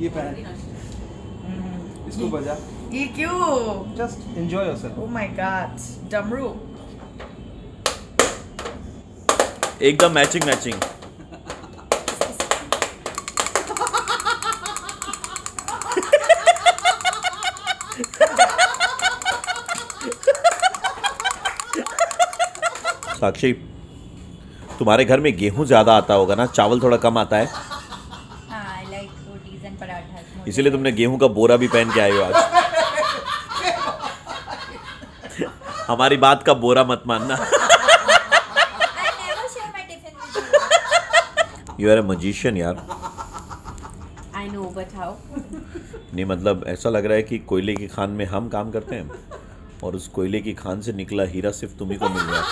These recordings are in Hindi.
ये पहन। इसको बजा। ये क्यों? Just enjoy yourself oh my god डमरू। एकदम मैचिंग मैचिंग साक्षी तुम्हारे घर में गेहूँ ज़्यादा आता होगा ना? चावल थोड़ा कम आता है। इसीलिए तुमने गेहूँ का बोरा भी पहन के आए हो आज। हमारी बात का बोरा मत मानना। यू आर अ मजिशियन यार। आई नो बट हाउ नहीं मतलब ऐसा लग रहा है कि कोयले की खान में हम काम करते हैं और उस कोयले की खान से निकला हीरा सिर्फ़ तुम्ही को मिल रहा है।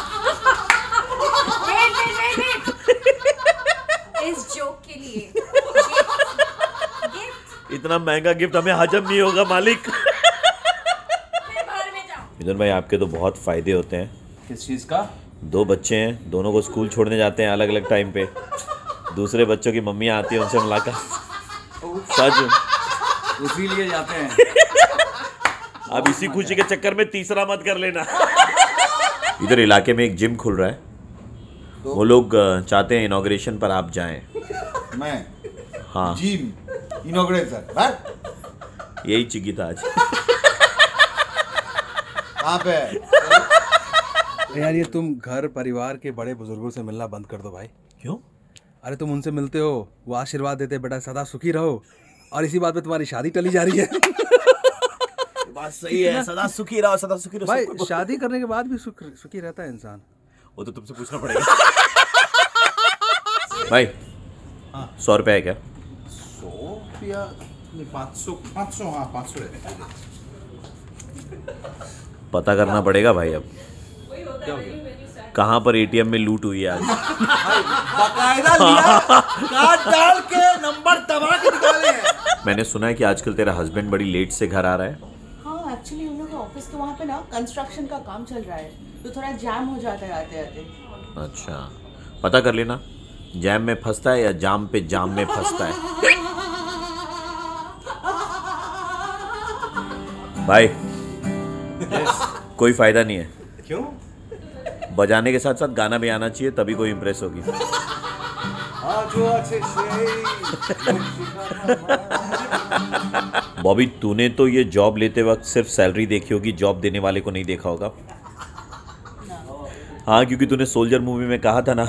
इस जोक के लिए। इतना महँगा गिफ्ट हमें हजम नहीं होगा मालिक। मिथुन भाई आपके तो बहुत फ़ायदे होते हैं। किस चीज़ का? दो बच्चे हैं दोनों को स्कूल छोड़ने जाते हैं अलग अलग टाइम पे। दूसरे बच्चों की मम्मी आती है उनसे मुलाकात। सच। इसीलिए जाते हैं। अब इसी खुशी के चक्कर में तीसरा मत कर लेना। इधर इलाके में एक जिम खुल रहा है। वो लोग चाहते हैं इनॉग्रेशन पर आप जाएँ। मैं? हाँ। जिम इनोग्रेशन बस यही चिगी था आज। कहाँ पे यार ये तुम घर परिवार के बड़े बुज़ुर्गों से मिलना बंद कर दो भाई। क्यों? अरे तुम उनसे मिलते हो वो आशीर्वाद देते बेटा सदा सुखी रहो। और इसी बात पे तुम्हारी शादी टली जा रही है। बात सही है सदा सुखी रहो सदा सुखी रहो भाई शादी करने के बाद भी सुख सुखी रहता है इंसान। वो तो तुमसे पूछना पड़ेगा। भाई सौ रुपया है क्या? रुपया पाँच सौ पाँच सौ हाँ पाँच सौ पता करना पड़ेगा भाई अब। कहाँ पर एटीएम में लूट हुई है आज? बकायदा लिया कार्ड डाल के नंबर दबा के निकाले मैंने सुना है कि आजकल तेरा हस्बैंड बड़ी लेट से घर आ रहा है। हाँ एक्चुअली उन लोग के ऑफ़िस के वहाँ पे ना कंस्ट्रक्शन का काम चल रहा है तो थोड़ा जाम हो जाता है आते आते अच्छा पता कर लेना जैम में फंसता है या जाम पे जाम में फंसता है? भाई। कोई फ़ायदा नहीं है। क्यों? बजाने के साथ साथ गाना भी आना चाहिए तभी कोई इम्प्रेस होगी। बॉबी तूने तो ये जॉब लेते वक्त सिर्फ़ सैलरी देखी होगी जॉब देने वाले को नहीं देखा होगा। हाँ क्योंकि तूने सोल्जर मूवी में कहा था ना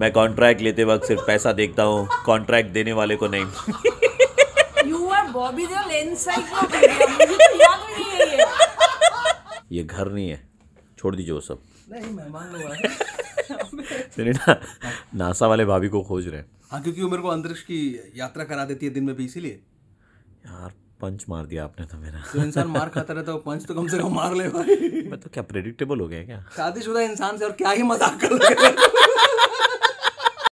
मैं कॉन्ट्रैक्ट लेते वक्त सिर्फ़ पैसा देखता हूँ कॉन्ट्रैक्ट देने वाले को नहीं। यू आर बॉबी एनसाइक्लोपीडिया मुझे तो याद भी नहीं है ये घर नहीं है। छोड़ दीजिए वो सब। नहीं मेहमान लोग ना नासा वाले भाभी को खोज रहे हैं। हाँ क्योंकि वो मेरे को अंतरिक्ष की यात्रा करा देती है दिन में भी इसीलिए। यार पंच मार दिया आपने तो मेरा। जो इंसान मार खाता रहता है पंच तो कम से कम मार ले भाई। मैं तो क्या प्रेडिक्टेबल हो गया क्या? शादीशुदा इंसान से और क्या ही मज़ाक कर